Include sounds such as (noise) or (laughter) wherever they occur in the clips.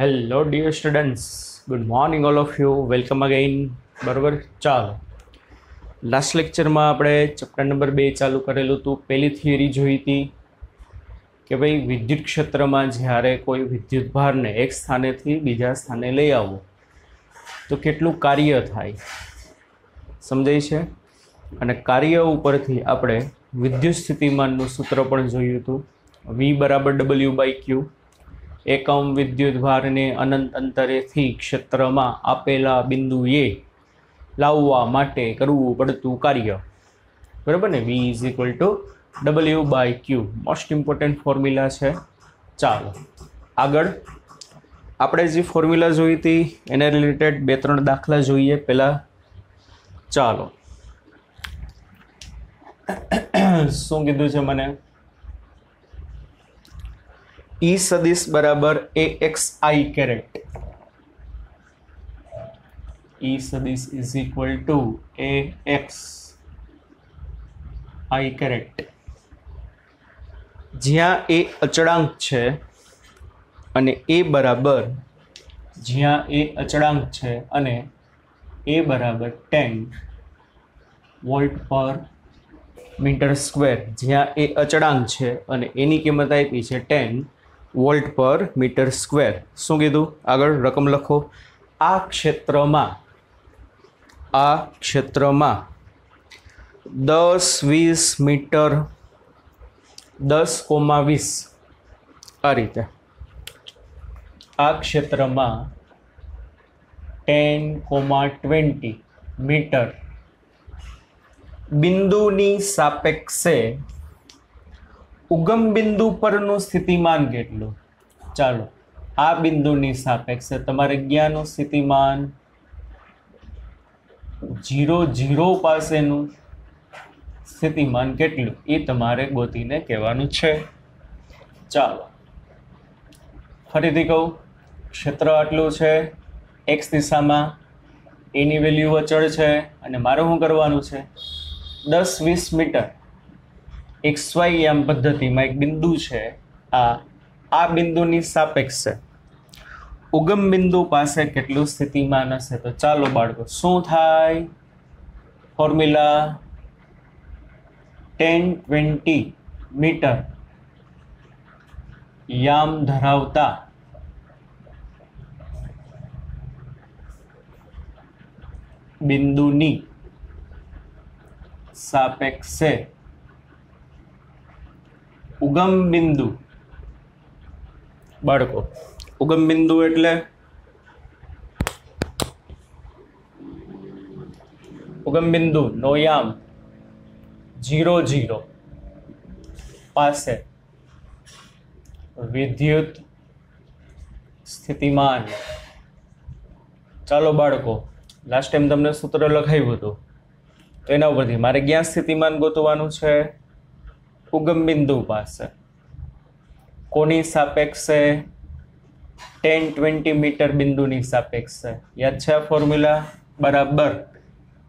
Hello dear students good morning all of you welcome again બરાબર? ચાલો. Last લેક્ચરમાં આપણે ચેપ્ટર નંબર બે ચાલુ કરેલું હતું. પહેલી થિયરી જોઈ હતી કે ભાઈ, વિદ્યુત ક્ષેત્રમાં જ્યારે કોઈ વિદ્યુત ભારને એક સ્થાનેથી બીજા સ્થાને લઈ આવવો તો કેટલું કાર્ય થાય? સમજાય છે? અને કાર્ય ઉપરથી આપણે વિદ્યુત સ્થિતિમાનનું સૂત્ર પણ જોયું હતું. વી બરાબર ડબલ્યુ બાય ક્યુ એકમ વિદ્યુત ભારને અનંત અંતરેથી ક્ષેત્રમાં આપેલા બિંદુએ લાવવા માટે કરવું પડતું કાર્ય. બરાબર ને? V is equal to W by Q most important formula છે. ચાલો. આગળ. આપણે જે ફોર્મ્યુલા જોઈ હતી, એને રિલેટેડ બે, ત્રણ દાખલા જોઈએ પહેલાં. ચાલો. શું કીધું છે મને? ઈ સદિશ બરાબર એ એક્સ આઈ કેરેટ ઈ સદિશ is equal to A X I caret જ્યાં એ અચળાંક છે અને એ બરાબર, જ્યાં એ અચળાંક છે અને એ બરાબર ટેન વોલ્ટ પર મીટર સ્ક્વેર. જ્યાં એ અચળાંક છે અને એની કિંમત આપી છે ટેન વોલ્ટ પર મીટર સ્ક્વેર. શું કીધું? આગળ રકમ લખો. આ ક્ષેત્રમાં આ ક્ષેત્રમાં દસ વીસ મીટર, દસ કોમા વીસ. આ રીતે. આ ક્ષેત્રમાં ટેન કોમા ટ્વેન્ટી મીટર. બિંદુની સાપેક્ષે ઉગમ બિંદુ પરનું સ્થિતિમાન કેટલું? ચાલો, આ બિંદુની સાપેક્ષે તમારે જ્ઞાનનું સ્થિતિમાન જીરો જીરો પાસેનું સ્થિતિમાન કેટલું? એ તમારે ગોતીને કહેવાનું છે. ચાલો, ફરીથી કહું, ક્ષેત્ર આટલું છે એક્સ દિશામાં એની વેલ્યુ અચળ છે, અને મારે શું કરવાનું છે? દસ વીસ મીટર. એક્સ વાય યામ પદ્ધતિમાં એક બિંદુ છે. આ આ બિંદુની સાપેક્ષ છે. ઉગમ બિંદુ પાસે કેટલું સ્થિતિમાન હશે? તો ચાલો બાળકો, શું થાય? ફોર્મ્યુલા ટેન ટ્વેન્ટી મીટર યામ ધરાવતા બિંદુની સાપેક્ષે ઉગમ બિંદુ. બાળકો, ઉગમ બિંદુ એટલે? ઉગમ બિંદુ નો યામ જીરો જીરો. પાસે વિદ્યુત સ્થિતિમાન. ચાલો બાળકો લાસ્ટ ટાઈમ તમને સૂત્ર લખાવ્યું હતું. તો એના ઉપરથી, મારે ક્યાં સ્થિતિમાન ગોતવાનું છે? ઉગમ બિંદુ પાસે. કોની સાપેક્ષે? ટેન ટ્વેન્ટી મીટર બિંદુની સાપેક્ષે. યાદ છે આ ફોર્મ્યુલા? બરાબર.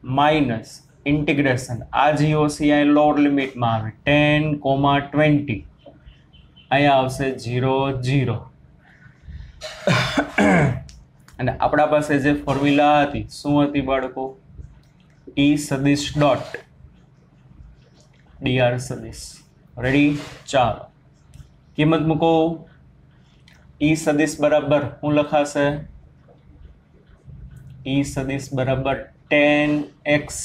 Minus integration. આ જીઓસી અહીં લોઅર લિમિટમાં આવે. Ten comma twenty. અહીંયા આવશે જીરો જીરો અને આપણા પાસે જે ફોર્મ્યુલા હતી, શું હતી બાળકો? ઈ સદીશ ડોટ. ડીઆર સદિશ. રેડી ચાલો કિંમત મૂકો ઈ સદિશ બરાબર શું લખાશે ઈ સદિશ બરાબર ટેન એક્સ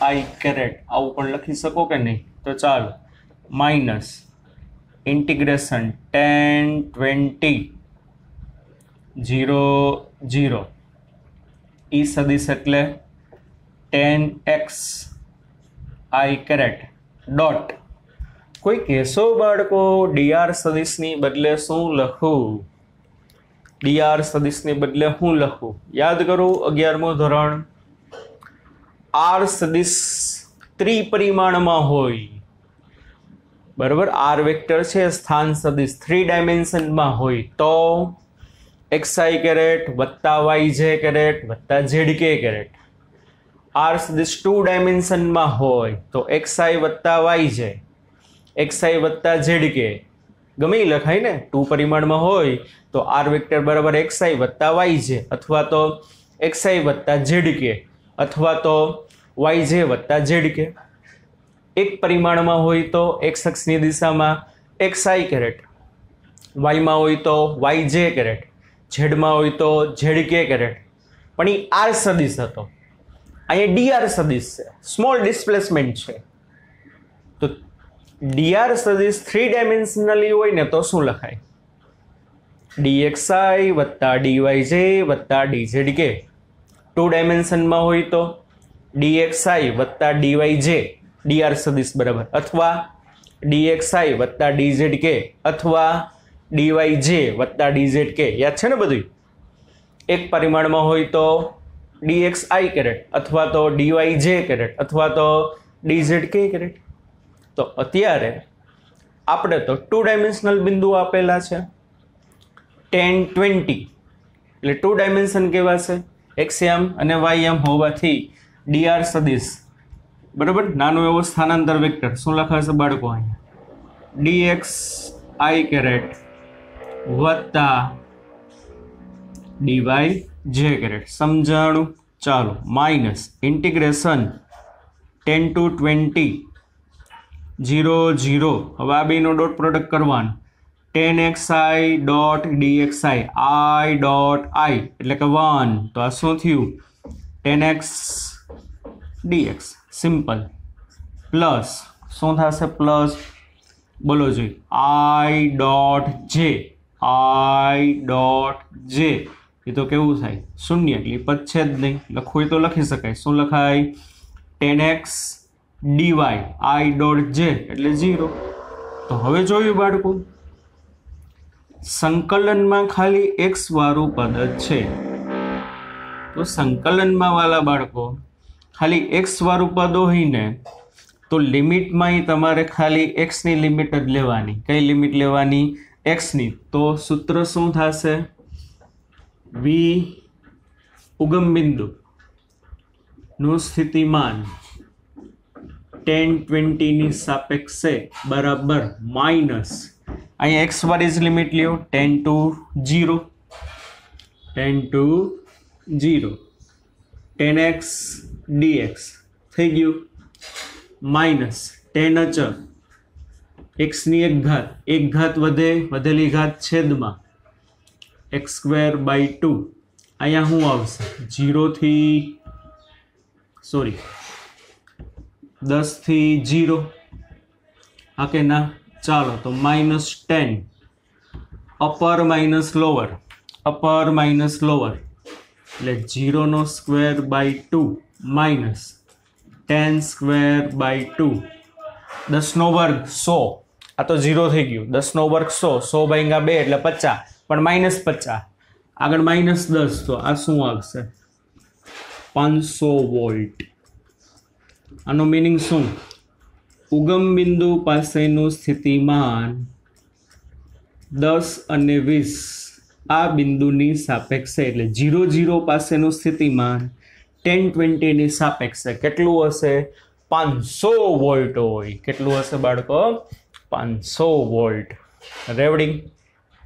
આઈ કેરેટ આવું પણ લખી શકો કે નહીં તો ચાલો minus integration ten twenty zero zero E સદિશ એટલે ten X I caret dot કોઈ કહેશો બાળકો ડીઆર સદિશની બદલે શું લખું? ડીઆર સદિશની બદલે હું લખું? યાદ કરું અગિયારમું ધોરણ. આર સદિશ ત્રિપરિમાણમાં હોય. બરાબર? આર વેક્ટર છે, સ્થાન સદિશ થ્રી ડાયમેન્શનમાં હોય. તો એક્સ આઈ કેરેટ વત્તા વાય જે કેરેટ વત્તા ઝેડ કે કેરેટ. આર સદિશ ટુ ડાયમેન્શનમાં હોય. તો એક્સ આઈ વત્તા વાય જે. એક્સ આઈ વત્તા ઝેડ કે. ગમે એ લખાય ને, ટુ પરિમાણમાં હોય, તો આર વેક્ટર બરાબર એક્સ આઈ વત્તા વાય જે અથવા તો એક્સ આઈ વત્તા ઝેડ કે, અથવા તો વાય જે વત્તા ઝેડ કે. એક પરિમાણમાં હોય તો એક્સ અક્ષની દિશામાં એક્સ આઈ કેરેટ. વાયમાં હોય તો વાય જે કેરેટ. ઝેડમાં હોય તો ઝેડ કે કેરેટ. પણ એ આર સદિશ હતો. અહીંયા ડીઆર સદિશ છે. સ્મોલ ડિસ્પ્લેસમેન્ટ છે. તો ડીઆર સદિશ થ્રી ડાયમેન્શનલી હોય ને તો શું લખાય? ડીએક્સઆઈ વત્તા ડીવાય જે વત્તા ડીઝેડ કે ટુ ડાયમેન્શનમાં હોય તો ડીએક્સઆઈ વત્તા ડીવાય જે ડીઆર સદિશ બરાબર. અથવા ડીએક્સઆઈ વત્તા ડીઝેડ કે અથવા ડીવાય જે વત્તા ડીઝેડ કે યાદ છે ને બધું એક પરિમાણમાં હોય તો ડીએક્સઆઈ કેરેટ અથવા તો ડીવાય જે કેરેટ અથવા તો ડીઝેડ કે કેરેટ. તો અત્યારે આપણે તો ટુ ડાયમેન્શનલ બિંદુ આપેલા છે. ટેન ટ્વેન્ટી એટલે ટુ ડાયમેન્શન કેવા છે? એક્સ એમ અને વાય એમ હોવાથી ડીઆર સદીશ. બરાબર? નાનો એવો સ્થાનાંતર વેક્ટર. શું લખાશે બાળકો અહીંયા? ડીએક્સ આઈ કેરેટ વત્તા ડીવાય જે કેરેટ સમજાણું? ચાલો. Minus integration ten to twenty zero zero હવે આ બેનો ડોટ પ્રોડક્ટ કરવાનું ten X I dot DX I I dot I એટલે કે વન તો આ શું થયું ten X DX simple plus શું થશે પ્લસ બોલો જોઈ આઈ ડોટ જે આઈ ડોટ જે એ તો કેવું થાય શૂન્ય એટલે પદ છે જ નહીં લખવું હોય તો લખી શકાય શું લખાય ten X DY I dot J એટલે ઝીરો તો હવે જોયું બાળકો, સંકલનમાં ખાલી એક્સ વાળું પદ છે. તો સંકલનમાં વાલા બાળકો, ખાલી એક્સ વાળું પદ હોય ને, તો લિમિટમાં તમારે ખાલી એક્સની લિમિટ જ લેવાની. કઈ લિમિટ લેવાની? એક્સની તો સૂત્ર શું થશે? વી ઉગમ બિંદુ નું સ્થિતિમાન ટેન ટ્વેન્ટીની સાપેક્ષે બરાબર માઇનસ. અહીંયા એક્સ વાર લિમિટ લ્યો, ten to zero ten to zero ten X DX થઈ ગયું. માઇનસ. ટેન અચર એક્સની એક ઘાત. એક ઘાત વધે, વધેલી ઘાત છેદમાં એક્સ સ્ક્વેર બાય ટુ. અહીંયા શું આવશે? જીરોથી સોરી દસથી જીરો. હા કે ના? ચાલો, તો minus ten upper minus lower upper minus lower એટલે જીરોનો square by two minus ten square by two દસનો વર્ગ સો. આ તો ઝીરો થઈ ગયું. દસનો વર્ગ સો. સો ભાઈંગા બે એટલે પચાસ. પણ માઇનસ પચાસ. આગળ માઇનસ દસ. તો આ શું આવશે? પાંચસો વોલ્ટ. આનો મિનિંગ શું? ઉગમ બિંદુ પાસેનું સ્થિતિમાન દસ અને વીસ આ બિંદુની સાપેક્ષે એટલે જીરો જીરો પાસેનું સ્થિતિમાન ટેન ટ્વેન્ટીની સાપેક્ષે કેટલું હશે? પાંચસો વોલ્ટ હોય. કેટલું હશે બાળકો? પાંચસો વોલ્ટ. રેવડિંગ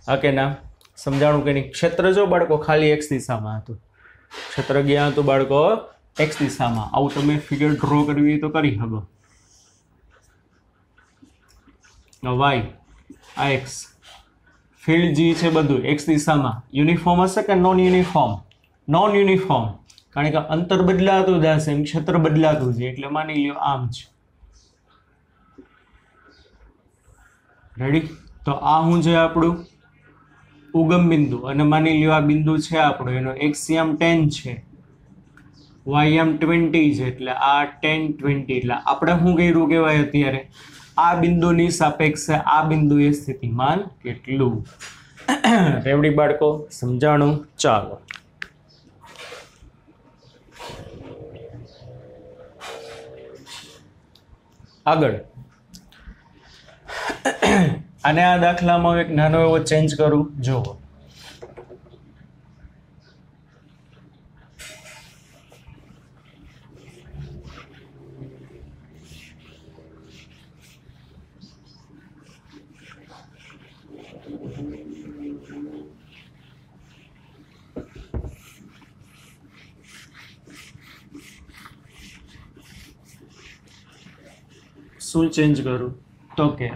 હા કે ના સમજાણું કે નહીં? ક્ષેત્ર જો બાળકો, ખાલી એક્સ દિશામાં હતું. ક્ષેત્ર ગયા હતું બાળકો એક્સ દિશામાં. આવું તમે ફિગર ડ્રો કરવી તો કરી શકો. વાય આ એક્સ ફિલ્ડ જી છે બધું એક્સ દિશામાં. યુનિફોર્મ હશે કે નોન યુનિફોર્મ નોન યુનિફોર્મ કારણ કે અંતર બદલાતું જશે એમ ક્ષેત્ર બદલાતું છે. એટલે માની લ્યો આમ છે રેડી તો આ હું છે આપણું? ઉગમ બિંદુ. અને માની લ્યો આ બિંદુ છે આપણું. એનો એક્સિયમ ટેન છે. વાયમ ટ્વેન્ટી છે એટલે આ ટેન ટ્વેન્ટી એટલે આપણે શું કર્યું કહેવાય અત્યારે? આ બિંદુની સાપેક્ષે આ બિંદુએ સ્થિતિમાન કેટલું? (coughs) રેવડી બાળકો સમજાણું? ચાલો. આગળ. (coughs) અને આ દાખલામાં એક નાનો એવો ચેન્જ કરું. જુઓ. શું ચેન્જ કરું? તો કે,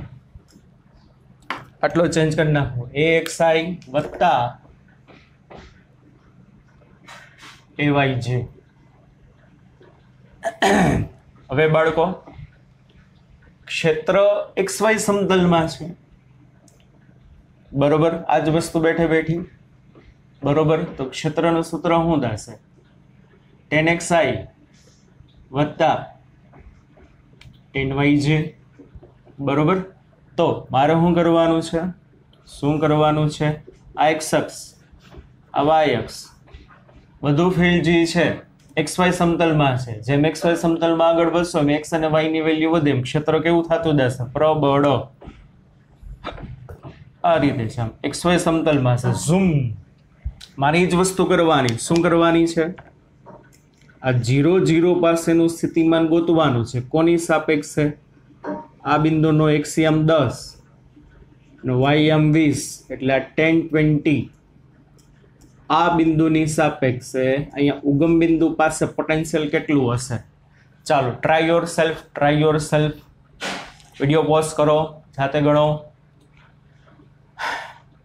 આટલો ચેન્જ કરી નાખું. એ એક્સ આઈ વત્તા એ વાય જે હવે બાળકો, ક્ષેત્ર એક્સ વાય સમતલમાં છે. બરોબર? આ જ વસ્તુ બેઠે બેઠી. બરોબર? તો ક્ષેત્રનું સૂત્ર શું થશે? ટેન એક્સ આઈ વત્તા ટેન વાય જે. બરાબર? તો મારે શું કરવાનું છે? શું કરવાનું છે? આ એક્સ અક્ષ આ વાય અક્ષ. વધુ ફિલ્ડ જે છે, એક્સ વાય સમતલમાં છે. જેમ એક્સ વાય સમતલમાં આગળ વધશો, એમ એક્સ અને વાયની વેલ્યુ વધે, એમ ક્ષેત્ર કેવું થતું જશે? પ્રબળ. આ રીતે છે એક્સ વાય સમતલમાં છે. ઝૂમ. મારી જ વસ્તુ કરવાની. શું કરવાની છે? આ જીરો જીરો પાસેનું સ્થિતિમાન ગોતવાનું છે. કોની સાપેક્ષે? આ બિંદુનો એક્સિયમ દસ અને વાયમ વીસ, એટલે આ ટેન ટ્વેન્ટી. આ બિંદુની સાપેક્ષે અહીંયા ઉગમ બિંદુ પાસે પોટેન્શિયલ કેટલું હશે? ચાલો try yourself try yourself video pause કરો, જાતે ગણો.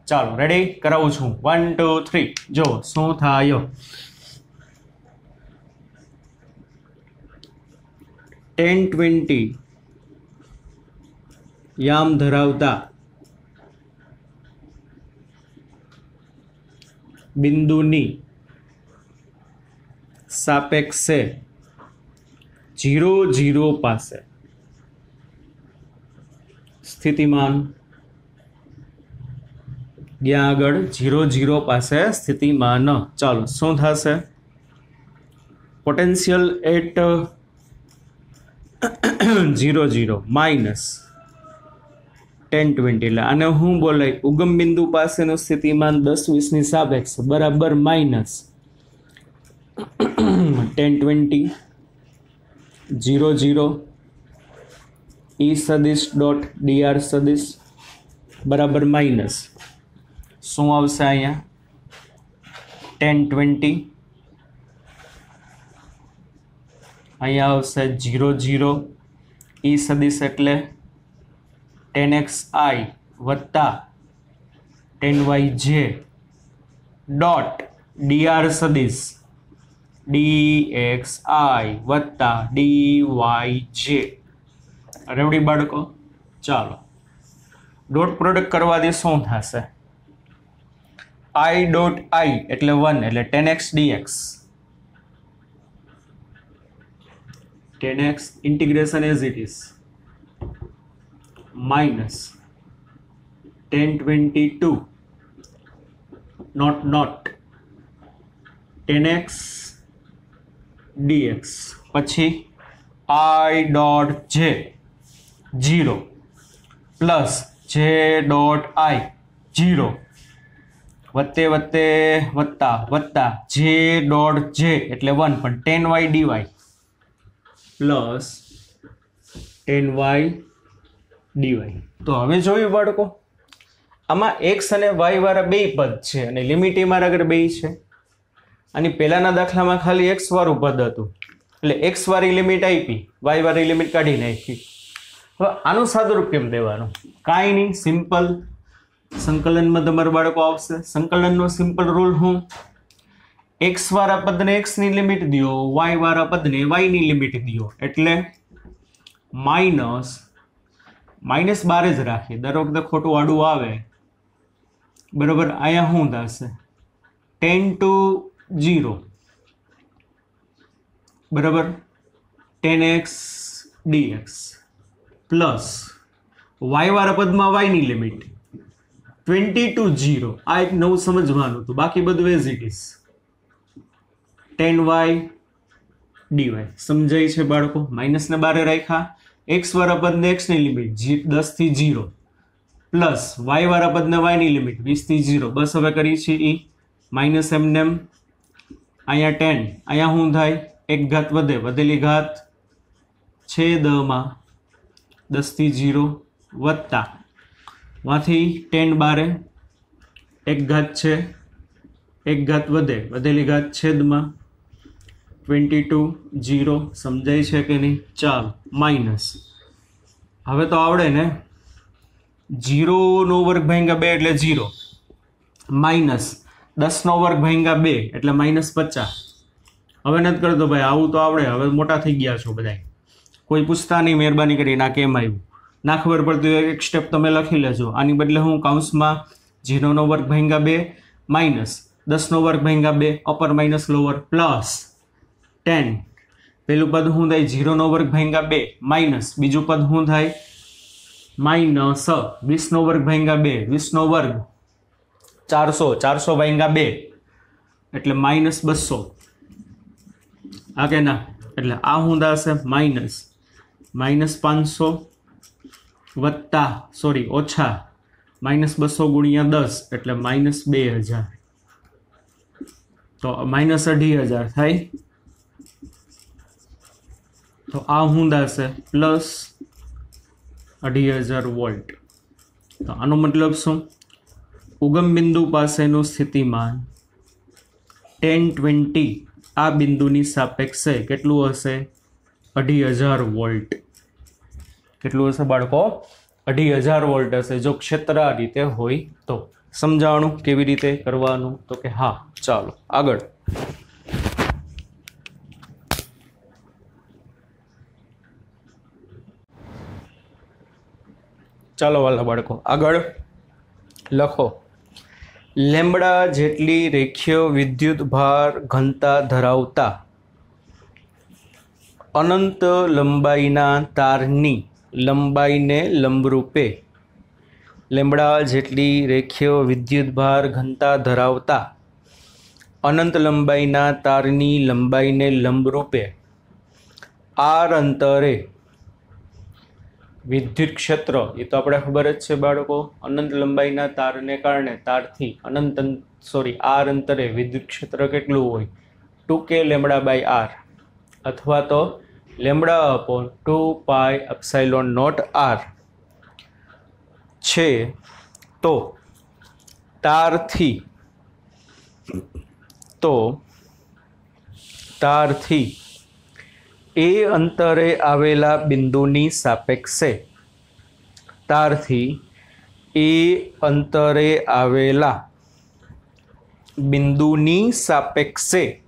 ચાલો રેડી કરાવું છું. વન ટુ થ્રી જો, શું થાય? ટેન ટ્વેન્ટી યામ ધરાવતા બિંદુની સાપેક્ષે જીરો જીરો પાસે સ્થિતિમાન ત્યાં આગળ જીરો જીરો પાસે સ્થિતિમાન. ચાલો, શું થશે? Potential at zero zero, minus ten twenty. એટલે આને હું બોલાય, ઉગમ બિંદુ પાસેનું સ્થિતિમાન દસ વીસની સાપેક્ષ, બરાબર minus ten twenty, zero zero, E સદીશ ડોટ ડીઆર સદીશ, બરાબર માઇનસ. શું આવશે અહીંયા? ટેન ટ્વેન્ટી અહીંયા આવશે જીરો જીરો ઈ સદીશ એટલે ટેન એક્સ આઈ વત્તા ten Y J dot DR સદીશ. ડી એક્સ આઈ વત્તા ડી વાય જે. રેવડી બાળકો, ચાલો. ડોટ પ્રોડક્ટ કરવાથી શું થશે? આઈ ડોટ આઈ એટલે વન એટલે ten X DX ten X integration as it is minus ten twenty to naught naught ten X DX પછી I dot J zero plus J dot I zero વત્તે વત્તે વત્તા વત્તા J dot જે એટલે one પણ ten Y DY plus ten Y DY તો હવે જોયું બાળકો, આમાં એક્સ અને વાય વાળા બે પદ છે અને લિમિટ એ મારા આગળ બે છે. અને પહેલાંના દાખલામાં ખાલી એક્સ વાળું પદ હતું. એટલે એક્સ વાળી લિમિટ આપી વાય વાળી લિમિટ કાઢી નાખી. હવે આનું સાદુરૂપ કેમ દેવાનું? કાંઈ નહીં સિમ્પલ સંકલનમાં તમારા બાળકો આવશે. સંકલનનો સિમ્પલ રૂલ હું એક્સ વાળા પદને એક્સની લિમિટ દો વાય વાળા પદને વાયની લિમિટ દો એટલે માઇનસ માઇનસ બાર જ રાખીએ. દર વખતે ખોટું આડું આવે. બરોબર? અહીંયા શું થશે? ટેન ટુ જીરો બરાબર? Ten X dx plus Y વાળા પદમાં વાયની લિમિટ. ટ્વેન્ટી ટુ જીરો આ એક નવું સમજવાનું હતું. બાકી બધું as it is ten Y DY સમજાય છે બાળકો? માઇનસને બારે રાખ્યા. એક્સ વાળા પદને એક્સની લિમિટ જી દસથી જીરો પ્લસ વાય વાળા પદને વાયની લિમિટ વીસથી જીરો બસ હવે કરીએ છીએ એ માઇનસ એમને એમ અહીંયા ટેન અહીંયા શું થાય? એક ઘાત વધે. વધેલી ઘાત છે દમાં દસથી જીરો વત્તા. માંથી ટેન બારે. એક ઘાત છે. એક ઘાત વધે. વધેલી ઘાત છેદમાં ટ્વેન્ટી ટુ જીરો સમજાય છે કે નહીં? ચાર માઇનસ હવે તો આવડે ને? જીરોનો વર્ગ ભાંગ્યા બે એટલે જીરો માઇનસ દસનો વર્ગ ભાંગ્યા બે એટલે માઇનસ પચાસ. હવે નથી કરતો ભાઈ, આવું તો આવડે. હવે મોટા થઈ ગયા છો બધા કોઈ પૂછતા નહીં, મહેરબાની કરીને આ કેમ આવ્યું? ના ખબર પડતી હોય, એક સ્ટેપ તમે લખી લેજો. આની બદલે હું કાઉન્સમાં જીરોનો વર્ગ ભાંગ્યા બે માઇનસ દસનો વર્ગ ભાંગ્યા બે upper minus lower plus ten. પેલું પદ શું થાય? જીરોનો વર્ગ ભાંગ્યા બે. માઇનસ. બીજું પદ શું થાય? માઇનસ. વીસનો વર્ગ ભાંગ્યા બે. વીસનો વર્ગ ચારસો. ચારસો ભાંગ્યા બે. એટલે માઇનસ બસો. આ કે ના એટલે આ શું થશે? માઇનસ. માઇનસ પાંચસો વત્તા, સોરી, ઓછા. માઇનસ બસો ગુણ્યા દસ. એટલે માઇનસ બે હજાર. તો માઇનસ અઢી હજાર થાય. તો આ શું થશે પ્લસ અઢી હજાર વોલ્ટ. તો આનો મતલબ શું? ઉગમ બિંદુ પાસેનું સ્થિતિમાન ટેન ટ્વેન્ટી આ બિંદુની સાપેક્ષે કેટલું હશે? અઢી હજાર વોલ્ટ. કેટલું હશે બાળકો? અઢી હજાર વોલ્ટ હશે. જો ક્ષેત્ર આ રીતે હોય તો સમજાણું કેવી રીતે કરવાનું? તો કે હા, ચાલો આગળ. ચાલો વાલા બાળકો, આગળ લખો. લેમડા જેટલી રેખીય વિદ્યુત ભાર ઘનતા ધરાવતા અનંત લંબાઈના તારની લંબાઈને લંબરૂપે લેમડા જેટલી રેખીય વિદ્યુત ભાર ઘનતા ધરાવતા અનંત લંબાઈના તારની લંબાઈને લંબરૂપે. આર અંતરે વિદ્યુત ક્ષેત્ર એ તો આપણે ખબર જ છે બાળકો. અનંત લંબાઈના તારને કારણે, તારથી અનંત સોરી આર અંતરે વિદ્યુત ક્ષેત્ર કેટલું હોય? ટુ કે લેમડા બાય આર. અથવા તો lambda upon two pi epsilon naught R. છે તો તારથી તો તારથી એ અંતરે આવેલા બિંદુની સાપેક્ષે. તારથી એ અંતરે આવેલા બિંદુની સાપેક્ષે.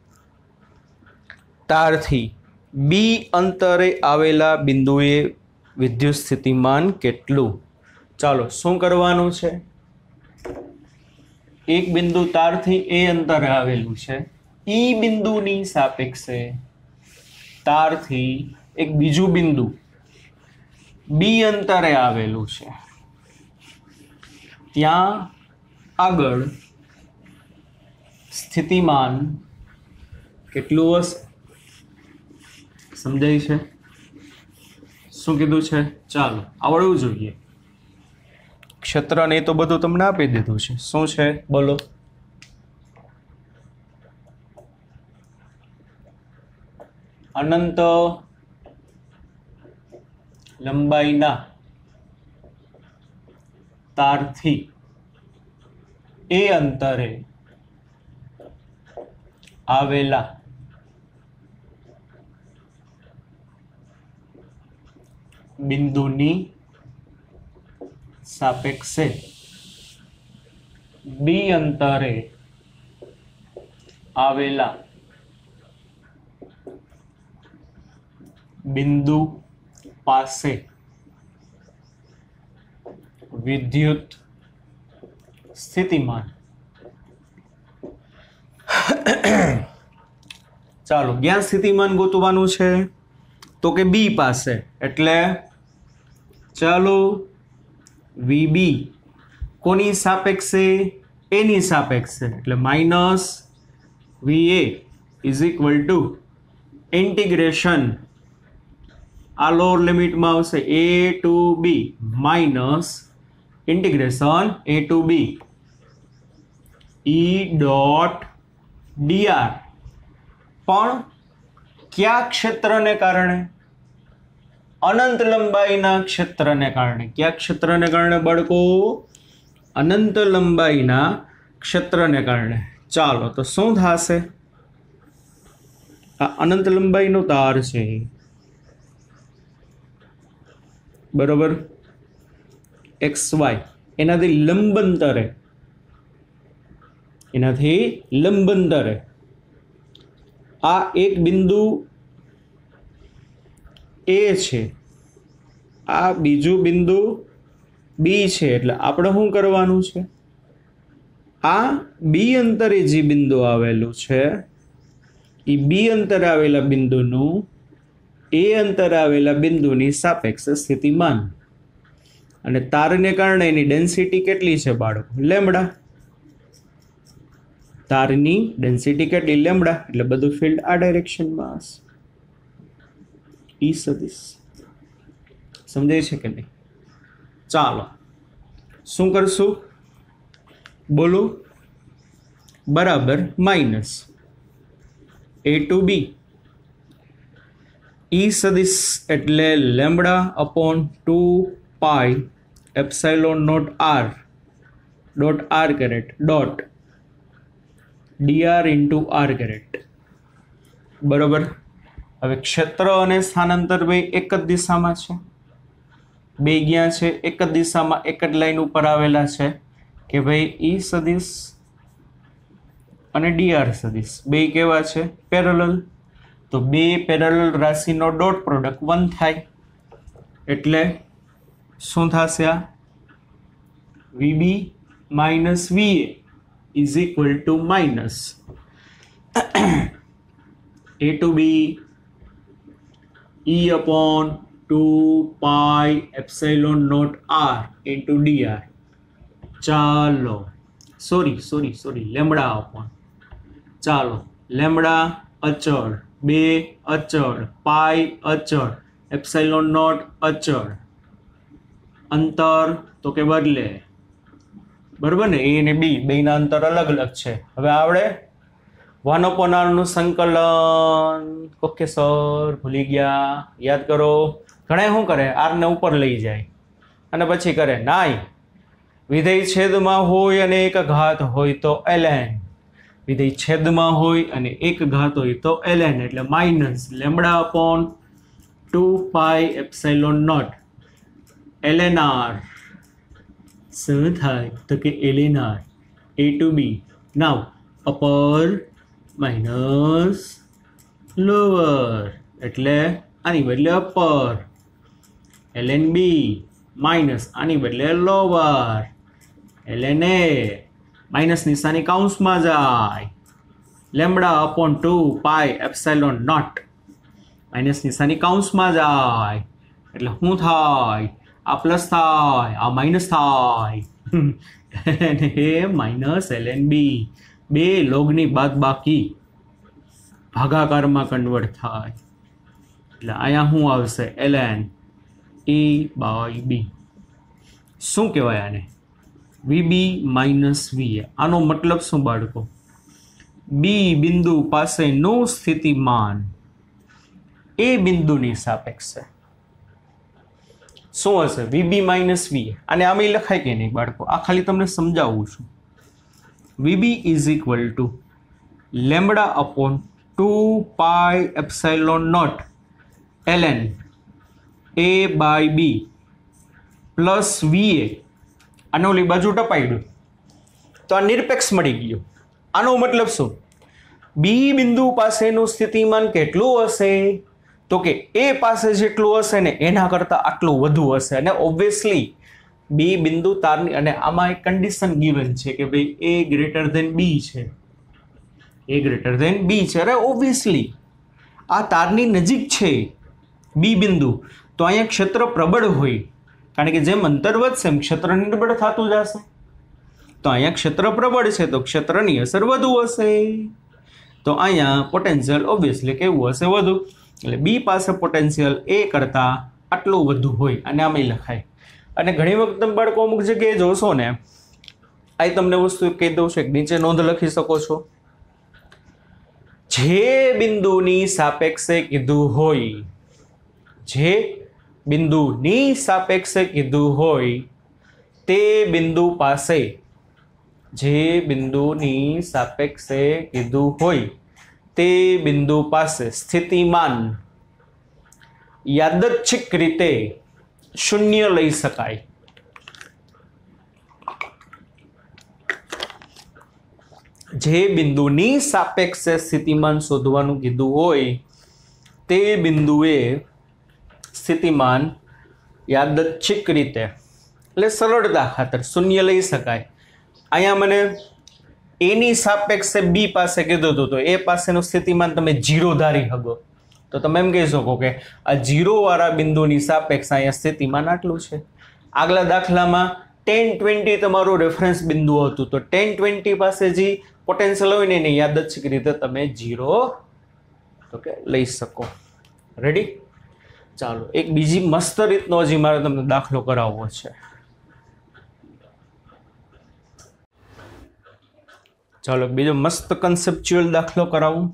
તારથી બી અંતરે આવેલા બિંદુએ વિદ્યુત સ્થિતિમાન કેટલું? ચાલો, શું કરવાનું છે? એક બિંદુ તારથી એ અંતરે આવેલું છે. ઈ બિંદુની સાપેક્ષે તારથી એક બીજું બિંદુ બી અંતરે આવેલું છે. ત્યાં આગળ સ્થિતિમાન કેટલું હશે? સમજાય છે? શું કીધું છે? ચાલો, આવડવું જોઈએ. ક્ષેત્રને એ તો બધું તમને આપી દીધું છે. શું છે? બોલો. અનંત લંબાઈના તારથી એ અંતરે આવેલા બિંદુની સાપેક્ષે બી અંતરે આવેલા બિંદુ પાસે વિદ્યુત સ્થિતિમાન. ચાલો જ્યાં સ્થિતિમાન ગોતવાનું છે. તો કે બી પાસે. એટલે ચાલો વીબી કોની સાપેક્ષે? એની સાપેક્ષે. એટલે minus V A is equal to integration આ લોઅર લિમિટમાં આવશે A to B minus integration A to B E dot DR પણ કયા ક્ષેત્રને કારણે? અનંત લંબાઈના ક્ષેત્રને કારણે. કયા ક્ષેત્રને કારણે બાળકો? અનંત લંબાઈના ક્ષેત્રને કારણે. ચાલો, તો શું થશે? આ અનંત લંબાઈનો તાર છે. બરોબર? X Y. એનાથી લંબંતરે. એનાથી લંબંતરે. આ એક બિંદુ એ છે. આ બીજું બિંદુ બી છે. એટલે આપણે શું કરવાનું છે? આ બી અંતરે જે બિંદુ આવેલું છે એ બી અંતરે આવેલા બિંદુનું એ અંતરે આવેલા બિંદુની સાપેક્ષ સ્થિતિમાન અને તારને કારણે એની ડેન્સિટી કેટલી છે બાળકો? લેમડા તારની ડેન્સિટી કેટલી? લેમડા એટલે બધું ફિલ્ડ આ ડાયરેક્શનમાં હશે. ઈ સદીશ. સમજાય છે કે નહીં? ચાલો. શું કરશું? બોલો. બરાબર minus A to B E સદિશ એટલે lambda upon two pi epsilon naught R dot R caret dot DR into R caret બરોબર? હવે ક્ષેત્ર અને સ્થાનાંતર બે એક જ દિશામાં છે. બે ગયા છે, એક જ દિશામાં એક જ લાઈન ઉપર આવેલા છે કે ભાઈ ઈ સદિશ અને ડીઆર સદિશ. બે કેવા છે? પેરેલલ તો બે પેરેલલ રાશિનો ડોટ પ્રોડક્ટ વન થાય. એટલે શું થશે આ? VB minus VA is equal to minus A to B E upon two pi epsilon naught R into DR ચાલો. Sorry sorry sorry lambda upon ચાલો, લેમડા અચળ. બે અચળ પાય અચળ, એપ્સાઇલોન નોટ અચળ. અંતર તો કે બદલે. બરાબર ને? એ ને બી, બેના અંતર અલગ અલગ છે. હવે આવડે? વન સંકલન. ઓકે, સર, ભૂલી ગયા. યાદ કરો. ઘણા શું કરે? આરને ઉપર લઈ જાય. અને પછી કરે, નાય. વિધેય છેદમાં હોય અને એક ઘાત હોય તો એલએન વિધેય છેદમાં હોય અને એક ઘાત હોય તો એલએન એટલે minus lambda upon two pi epsilon naught LNR શું થાય તો કે LNR A to B now upper minus lower એટલે આની બદલે અપર એલએન બી માઇનસ આની બદલે લોવર એલએન એ માઇનસ નિશાની કાઉન્સમાં જાય. Lambda upon two pi epsilon naught. Minus નિશાની કાઉન્સમાં જાય. એટલે શું થાય? આ પ્લસ થાય, આ માઇનસ થાય. A minus L N B. બે લોગની બાદ બાકી. ભાગાકારમાં કન્વર્ટ થાય. એટલે અહીંયા શું આવશે, L N A by B. શું કહેવાય આને? વીબી માઇનસ વી આનો મતલબ શું બાળકો? બી બિંદુ પાસેનું સ્થિતિમાન એ બિંદુની સાપેક્ષે. શું હશે? વીબી માઇનસ વી અને આમ લખાય કે નહીં બાળકો? આ ખાલી તમને સમજાવું છું. VB is equal to lambda upon two pi epsilon naught LN A by B plus VA આને ઓલી બાજુ ટપાડ્યું તો આ નિરપેક્ષ મળી ગયું. આનો મતલબ શું? બી બિંદુ પાસેનું સ્થિતિમાન કેટલું હશે? તો કે એ પાસે જેટલું હશે ને એના કરતાં આટલું વધુ હશે. અને ઓબ્વિયસલી બી બિંદુ તારની અને આમાં એક કન્ડિશન ગિવન છે કે ભાઈ એ ગ્રેટર ધેન બી છે. એ ગ્રેટર ધેન બી છે. અરે ઓબ્વિયસલી આ તારની નજીક છે બી બિંદુ. તો અહીંયા ક્ષેત્ર પ્રબળ હોય. કારણ કે જેમ અંતર વધશે એમ ક્ષેત્ર નિર્બળ થતું જશે. તો અહીંયા ક્ષેત્ર પ્રબળ છે, તો ક્ષેત્રની અસર વધુ હશે. તો અહીંયા પોટેન્શિયલ ઓબ્વિયસલી કેવું હશે વધુ? એટલે બી પાસે પોટેન્શિયલ એ કરતાં આટલું વધુ હોય અને આમાં લખાય. અને ઘણી વખત તમે બાળકો અમુક જગ્યાએ જોશો ને આ તમને વસ્તુ કહી દઉં છું નીચે નોંધ લખી શકો છો. જે બિંદુની સાપેક્ષે કીધું હોય, જે બિંદુની સાપેક્ષે કીધું હોય તે બિંદુ પાસે જે બિંદુની સાપેક્ષે કીધું હોય તે બિંદુ પાસે સ્થિતિમાન યાદચ્છિક રીતે શૂન્ય લઈ શકાય. જે બિંદુની સાપેક્ષે સ્થિતિમાન શોધવાનું કીધું હોય તે બિંદુએ સ્થિતિમાન યાદચ્છિક રીતે, એટલે સરળતા ખાતર શૂન્ય લઈ શકાય. અહીંયા મને એની સાપેક્ષે બી પાસે કીધું હતું, તો એ પાસેનું સ્થિતિમાન તમે જીરો ધારી શકો તો તમે એમ કહી શકો કે આ જીરોવાળા બિંદુની સાપેક્ષ અહીંયા સ્થિતિમાન આટલું છે. આગલા દાખલામાં ટેન ટ્વેન્ટી તમારું રેફરન્સ બિંદુ હતું, તો ટેન ટ્વેન્ટી પાસે જે પોટેન્શિયલ હોય ને એની યાદચ્છિક રીતે તમે જીરો, તો કે લઈ શકો. રેડી ચાલો. એક બીજી મસ્ત રીતનો હજી મારે તમને દાખલો કરાવવો છે. ચાલો બીજો મસ્ત કન્સેપ્ચ્યુઅલ દાખલો કરાવું.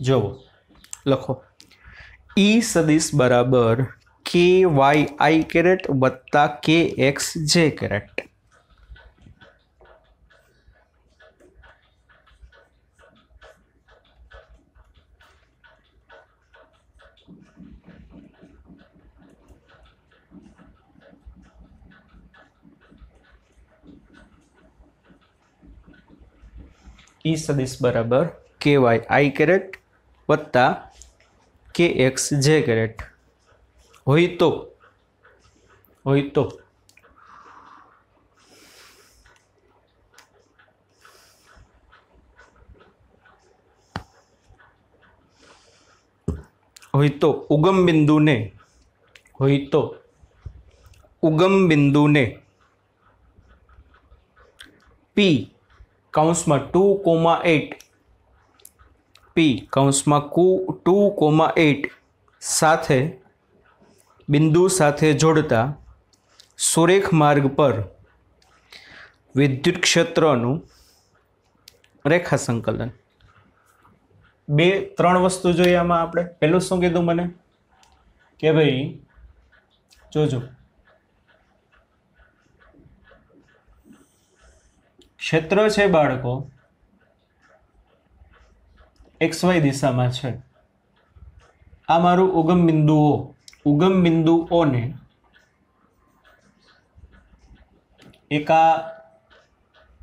જુઓ, લખો. ઈ સદિશ બરાબર કે વાય આઈ કેરેટ વત્તા કે એક્સ જે કેરેટ. ઈ સદિશ બરાબર કે વાય આઈ કેરેટ વત્તા કે એક્સ જે કેરેટ. હોય તો. હોય તો. હોય તો ઉગમ બિંદુને. હોય તો. ઉગમ બિંદુને. પી કાઉન્સમાં ટુ કોમા એટ. પી કૌંસમાં કુ ટુ કોમા એટ સાથે બિંદુ સાથે જોડતા સુરેખ માર્ગ પર વિદ્યુત ક્ષેત્રનું રેખા સંકલન બે, ત્રણ વસ્તુ જોઈએ આમાં આપણે. પહેલું શું કીધું મને? કે ભાઈ, જોજો. ક્ષેત્ર છે બાળકો એક્સ વાય દિશામાં છે. આ મારું ઉગમ બિંદુઓ. ઉગમ બિંદુઓને એક આ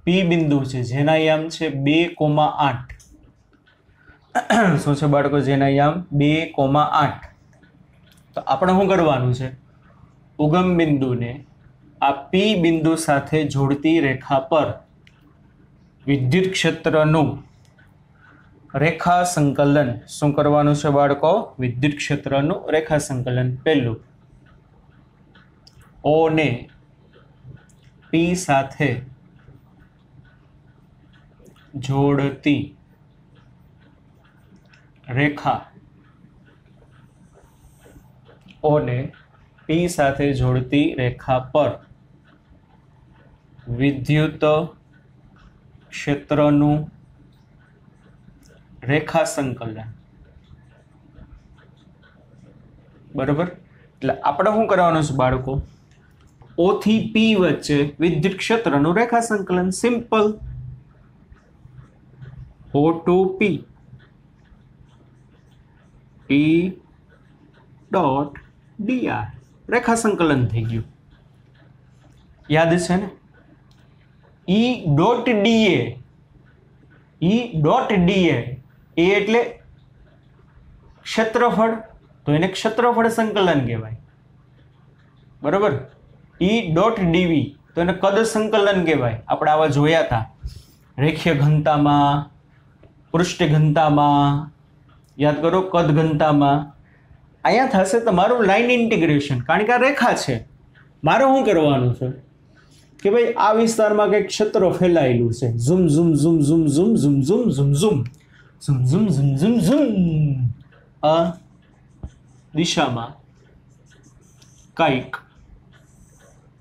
પી બિંદુ છે, જેના યામ છે બે કોમા આઠ. (clears throat) શું છે બાળકો, જેના યામ બે કોમા આઠ? તો આપણે શું કરવાનું છે? ઉગમ બિંદુને આ પી બિંદુ સાથે જોડતી રેખા પર વિદ્યુત ક્ષેત્રનું રેખા સંકલન શું કરવાનું છે બાળકો? વિદ્યુત ક્ષેત્રનું રેખા સંકલન પહેલું ઓ ને પી સાથે જોડતી રેખા ઓને પી સાથે જોડતી રેખા પર વિદ્યુત ક્ષેત્રનું રેખા સંકલન બરોબર? એટલે આપણે શું કરવાનું છે બાળકો? ઓ થી પી વચ્ચે વિદ્યુત ક્ષેત્રનું રેખા સંકલન simple O to P P dot DR રેખા સંકલન થઈ ગયું. યાદ છે ને? E dot DA E dot DA A એટલે ક્ષેત્રફળ, તો એને ક્ષેત્રફળ સંકલન કહેવાય. બરોબર? ઈ ડોટ ડીવી તો એને કદ સંકલન કહેવાય. આપણે આવા જોયા હતા. રેખીય ઘનતામાં પૃષ્ઠ ઘનતામાં યાદ કરો કદ ઘનતામાં અહીંયા થશે તમારું લાઈન ઇન્ટિગ્રેશન કારણ કે આ રેખા છે. મારે શું કરવાનું છે? કે ભાઈ આ વિસ્તારમાં કંઈક ક્ષેત્રો ફેલાયેલું છે. Zoom zoom zoom zoom zoom zoom zoom zoom zoom. Zoom zoom zoom zoom zoom. અ દિશામાં કાંઈક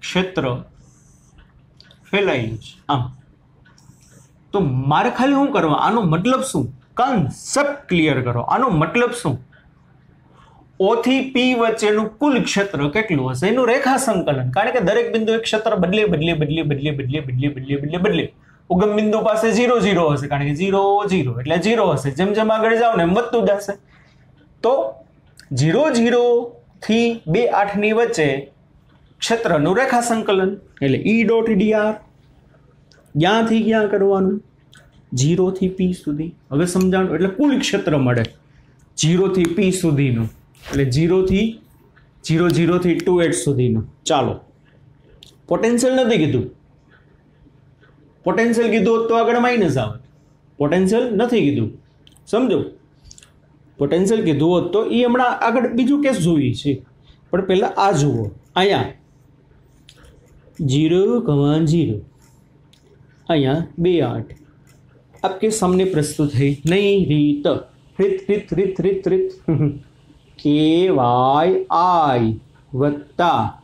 ક્ષેત્ર ફેલાયેલું છે. આમ. તો મારે ખાલી શું કરવા? આનો મતલબ શું? કન્સેપ્ટ ક્લિયર કરો. આનો મતલબ શું? ઓથી પી વચ્ચેનું કુલ ક્ષેત્ર કેટલું હશે? એનું રેખા સંકલન કારણ કે દરેક બિંદુ એક ક્ષેત્ર બદલે બદલે બદલે બદલે બદલે બદલે બદલે બદલે બદલે. ઉગમ બિંદુ પાસે ઝીરો ઝીરો હશે, કારણ કે ઝીરો ઝીરો એટલે ઝીરો હશે. જેમ જેમ આગળ જાવ ને એમ વધતું જશે. તો ઝીરો ઝીરો થી બે આઠની વચ્ચે ક્ષેત્રનું રેખા સંકલન એટલે ઈ ડોટ ડીઆર ક્યાંથી ક્યાં કરવાનું? જીરોથી પી સુધી. હવે સમજાણું? એટલે કુલ ક્ષેત્ર મળે. જીરોથી પી સુધીનું. એટલે જીરોથી જીરો જીરોથી ટુ એટ સુધીનું. ચાલો. પોટેન્શિયલ નથી કીધું. પોટેન્શિયલ કીધું હોત તો આગળ માઇનસ આવે. પોટેન્શિયલ નથી કીધું. સમજો? પોટેન્શિયલ કીધું હોત તો એ હમણાં આગળ બીજું કેસ જોઈએ છે. પણ પહેલાં આ જુઓ. અહીંયા. જીરો કમા જીરો અહીંયા બે આઠ. આપ કે સામને પ્રસ્તુત થઈ નહીં. રીત. રીત રીત રીત રીત રીત. કે વાય આઈ વત્તા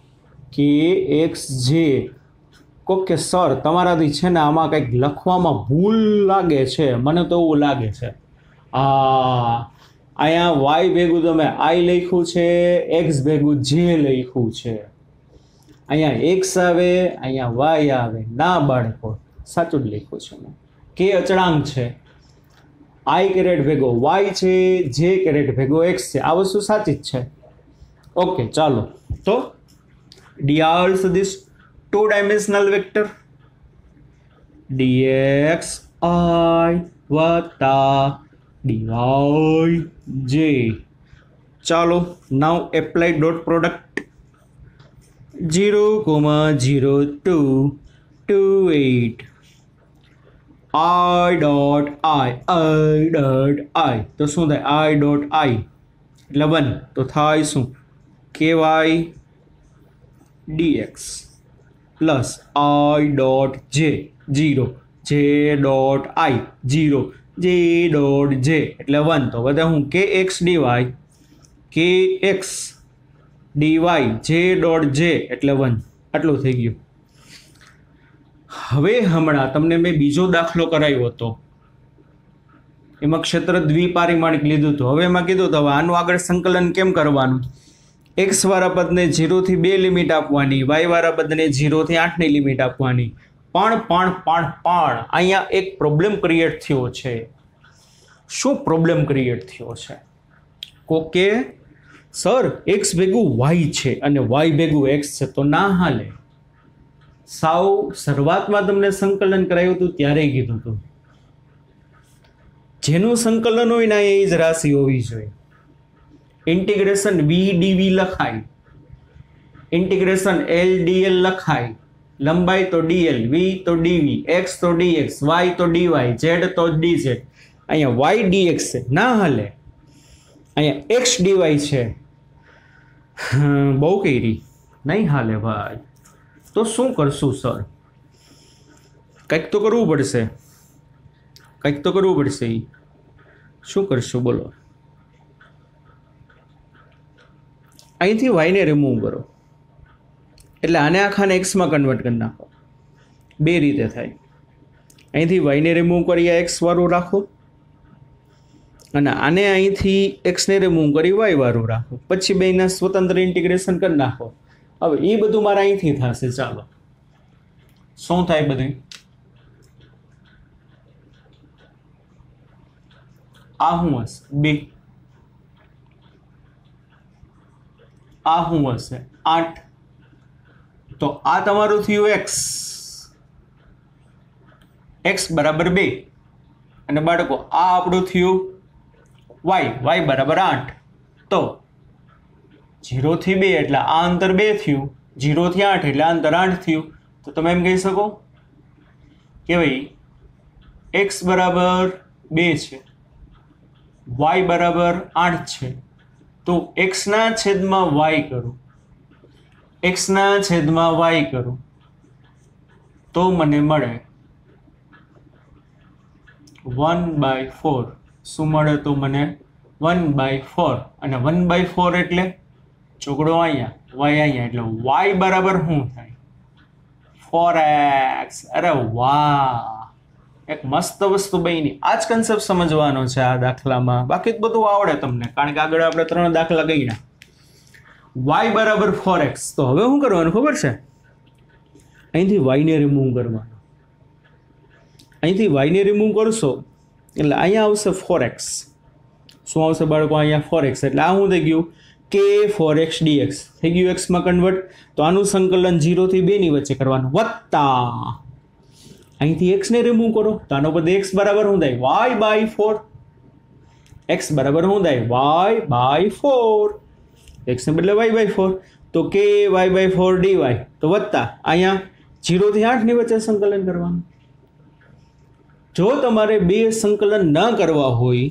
કે એક્સ જે કોક કે, સર, તમારાથી છે ને આમાં કંઈક લખવામાં ભૂલ લાગે છે. મને તો એવું લાગે છે. આ, અહીંયા વાય ભેગું તમે આઈ લખ્યું છે, એક્સ ભેગું જે લખ્યું છે. અહીંયા એક્સ આવે, અહીંયા વાય આવે. ના, બાળકો, સાચું જ લખ્યું છે મેં. કે અચળાંક છે? આઈ કેરેટ ભેગો વાય છે, જે કેરેટ ભેગો એક્સ છે. આ વસ્તુ સાચી જ છે. ઓકે, ચાલો. તો DR this dimensional vector DX I વત્તા ડીવાય જે ચાલો now apply dot product zero comma zero to two at I dot I I dot I તો શું થાય? આઈ ડોટ આઈ એટલે વન તો થાય શું? કેવાય dx plus i dot j zero, j dot i zero, j dot j. એટલે one. તો બધા હું કે એક્સ ડીવાય કે x dy j dot j. એટલે વન. આટલું થઈ ગયું. હવે હમણાં તમને મેં બીજો દાખલો કરાવ્યો હતો. એમાં ક્ષેત્ર દ્વિપારિમાણિક લીધું હતું. હવે એમાં કીધું હતું, હવે આનું આગળ સંકલન કેમ કરવાનું? એક્સ વાળા પદને જીરોથી બે લિમિટ આપવાની વાય વાળા પદને જીરોથી આઠની લિમિટ આપવાની. પણ પણ પણ પણ. અહીંયા એક પ્રોબ્લેમ ક્રિએટ થયો છે. શું પ્રોબ્લેમ ક્રિએટ થયો છે? કોકે, સર એક્સ ભેગું વાય છે અને વાય ભેગું એક્સ છે, તો ના હાલે. સાવ શરૂઆતમાં તમને સંકલન કરાયું હતું, ત્યારે કીધું હતું. જેનું સંકલન હોય ને એ જ રાશિ હોવી જોઈએ. ઇન્ટિગ્રેશન વી ડીવી લખાય. ઇન્ટિગ્રેશન એલ ડીએલ લખાય. લંબાઈ તો ડીએલ વી તો ડીવી એક્સ તો ડીએક્સ વાય તો ડીવાય ઝેડ તો ડી ઝેડ અહીંયા વાય ડીએક્સ છે. ના હાલે. અહીંયા એક્સ ડીવાય છે. બહુ કેરી. નહીં હાલે ભાઈ. તો શું કરશું સર કંઈક તો કરવું પડશે. કંઈક તો કરવું પડશે શું કરશું, બોલો. અહીંથી વાયને રિમૂવ કરો. એટલે આને આખાને એક્સમાં કન્વર્ટ કરી નાખો. બે રીતે થાય. અહીંથી વાયને રિમૂવ કરી આ એક્સ વાળું રાખો. અને આને અહીંથી એક્સને રિમૂવ કરી વાય વાળું રાખો. પછી બેના સ્વતંત્ર ઇન્ટિગ્રેશન કરી નાખો. હવે એ બધું મારે અહીંથી થશે. ચાલો. શું થાય બધું? આ હું હશે? બે. આ શું હશે? આઠ. તો આ તમારું થયું એક્સ એક્સ બરાબર બે. અને બાળકો, આ આપણું થયું વાય વાય બરાબર આઠ. તો જીરોથી બે એટલે આ અંતર બે થયું. જીરોથી આઠ એટલે આ અંતર આઠ થયું. તો તમે એમ કહી શકો કે ભાઈ એક્સ બરાબર બે છે. વાય બરાબર આઠ છે. તો એક્સના છેદમાં વાય કરું. એક્સના છેદમાં વાય કરું. તો મને મળે વન બાય ફોર શું મળે તો મને? વન બાય ફોર અને વન બાય ફોર એટલે? ચોકડો અહીંયા વાય અહીંયા. એટલે વાય બરાબર શું થાય? ફોર એક્સ અરે વાહ! એક મસ્ત વસ્તુ બની. આ જ કન્સેપ્ટ સમજવાનો છે આ દાખલામાં. બાકી બધું આવડે તમને. કારણ કે આગળ આપણે ત્રણ દાખલા ગઈના વાય બરાબર ફોર એક્સ તો હવે શું કરવાનું ખબર છે? અહીંથી વાયને રિમૂવ કરવાનું. અહીંથી વાયને રિમૂવ કરશો, એટલે અહીંયા આવશે ફોર એક્સ શું આવશે બાળકો? અહીંયા ફોર એક્સ એટલે આ શું થઈ ગયું? કે ફોર એક્સ ડીએક્સ થઈ ગયું એક્સમાં કન્વર્ટ તો આનું સંકલન જીરોથી બેની વચ્ચે કરવાનું. વત્તા! અહીંથી એક્સને રિમૂવ કરો. તો આનો બધે એક્સ બરાબર શું થાય? વાય બાય ફોર એક્સ બરાબર શું થાય? વાય બાય ફોર એક્સને બદલે વાય બાય ફોર તો કે y by four d y તો વત્તા. અહીંયા જીરોથી આઠની વચ્ચે સંકલન કરવાનું. જો તમારે બે સંકલન ન કરવા હોય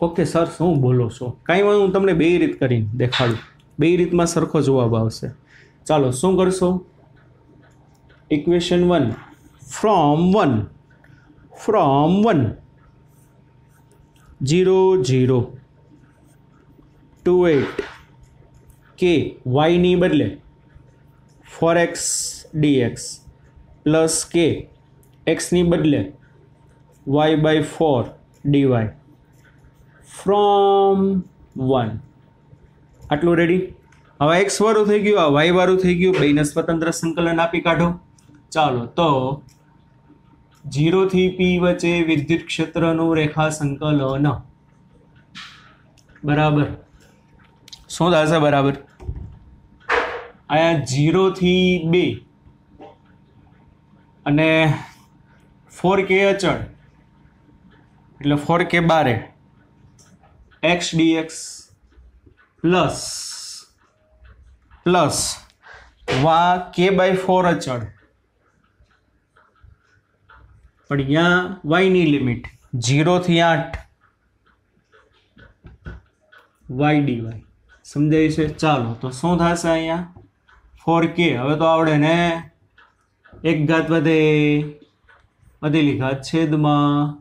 ઓકે સર શું બોલો છો? કાંઈ હું તમને બે રીત કરીને દેખાડું. બે રીતમાં સરખો જવાબ આવશે. ચાલો, શું કરશો? Equation one from one from one zero zero two eight કે વાયની બદલે ફોર એક્સ ડીએક્સ પ્લસ કે એક્સની બદલે y by four dy from one આટલું રેડી હવે એક્સ વાળું થઈ ગયું આ વાય વાળું થઈ ગયું બેને સ્વતંત્ર સંકલન આપી કાઢો ચાલો તો જીરોથી પી વચ્ચે વિદ્યુત ક્ષેત્રનું રેખા સંકલન બરાબર? શું થશે? બરાબર. અહીંયા જીરોથી બે અને ફોર કે અચળ એટલે ફોર કે બારે. X dx plus plus. વા કે બાય ફોર અચળ. પણ અહીંયા વાયની લિમિટ જીરોથી આઠ વાય ડી વાય સમજાય છે? ચાલો, તો શું થશે અહીંયા? ફોર કે હવે તો આવડે ને એક ઘાત વધે વધેલી ઘાત છેદમાં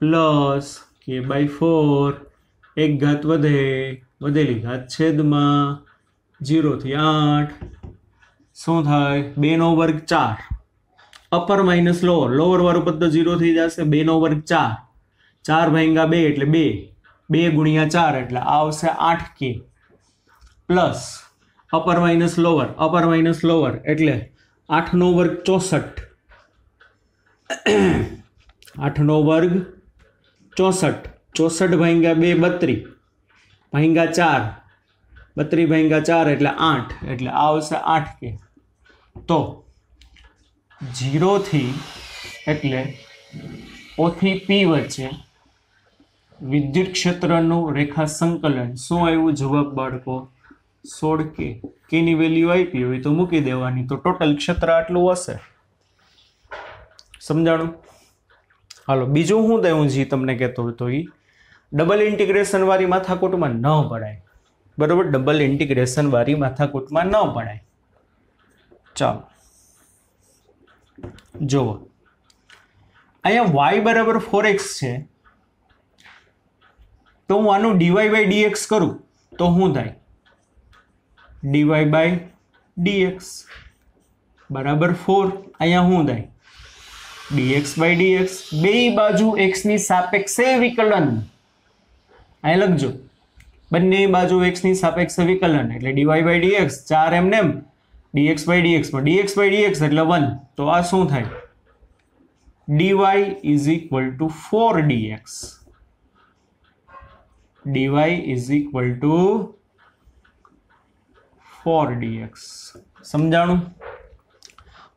પ્લસ કે બાય ફોર એક ઘાત વધે વધેલી ઘાત છેદમાં જીરોથી આઠ. શું થાય? બેનો વર્ગ ચાર. અપર માઇનસ લોઅર લોઅર વાળું પદ તો જીરો થઈ જશે. બેનો વર્ગ ચાર. ચાર ભાંગા બે એટલે બે. બે ગુણ્યા ચાર એટલે આ આવશે આઠ કે plus upper minus lower upper minus lower એટલે આઠનો વર્ગ ચોસઠ. આઠનો વર્ગ ચોસઠ. ચોસઠ ભાંગ્યા બે બત્રી ભાંગ્યા ચાર. બત્રી ભાંગ્યા ચાર એટલે આઠ. એટલે આ આવશે આઠ કે તો જીરોથી એટલે ઓથી પી વચ્ચે વિદ્યુત ક્ષેત્રનું રેખા સંકલન શું આવ્યું જવાબ બાળકો? સોળ કે. કેની વેલ્યુ આપી હોય તો મૂકી દેવાની. તો ટોટલ ક્ષેત્ર આટલું હશે. સમજાણું? હાલો, બીજું હું હું જી તમને કહેતો હતો એ ડબલ ઇન્ટિગ્રેશન વાળી માથાકૂટમાં ન ભણાય. બરોબર? ડબલ ઇન્ટિગ્રેશન વાળી માથાકૂટમાં ન ભણાય. ચાલો. જુઓ. અહીંયા વાય બરાબર ફોર એક્સ છે. તો હું આનું ડીવાય બાય ડીએક્સ કરું, તો શું થાય? ડીવાય બાય ડીએક્સ બરાબર ફોર અહીંયા શું થાય? ડીએક્સ બાય ડીએક્સ બે બાજુ એક્સની સાપેક્ષે વિકલન. અહીં લખજો. બંને બાજુ એક્સની સાપેક્ષે વિકલન, એટલે ડીવાય બાય ડીએક્સ ચાર એમ નેમ ડીએક્સ બાય ડીએક્સમાં ડીએક્સ બાય ડીએક્સ એટલે વન તો આ શું થાય? Dy is equal to four dx dy is equal to સમજાણું?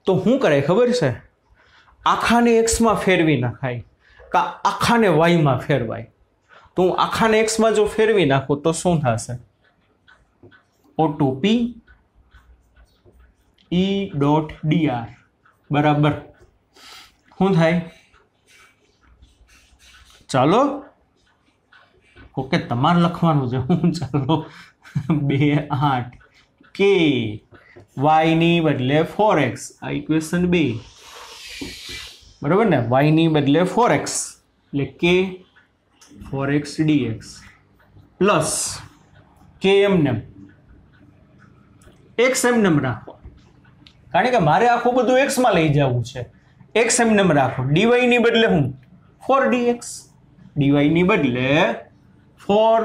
તો શું કરે, ખબર છે? આખાને એક્સમાં ફેરવી નખાય. કા આખાને વાયમાં ફેરવાય. તો હું આખાને એક્સમાં જો ફેરવી નાખું તો શું થશે? O to P E dot dr બરાબર. શું થાય? ચાલો. ઓકે, તમારે લખવાનું છે. હું ચાલો. બે આઠ. કે વાયની બદલે ફોર એક્સ આ ઇક્વેશન બે. બરાબર ને? વાયની બદલે ફોર એક્સ એટલે કે ફોર એક્સ ડીએક્સ પ્લસ કે એમ નેમ એક્સ એમ નેમ રાખો. કારણ કે મારે આખું બધું એક્સમાં લઈ જવું છે. એક્સ એમનેમ રાખો ડીવાયની બદલે હું? ફોર ડીએક્સ ડીવાયની બદલે ફોર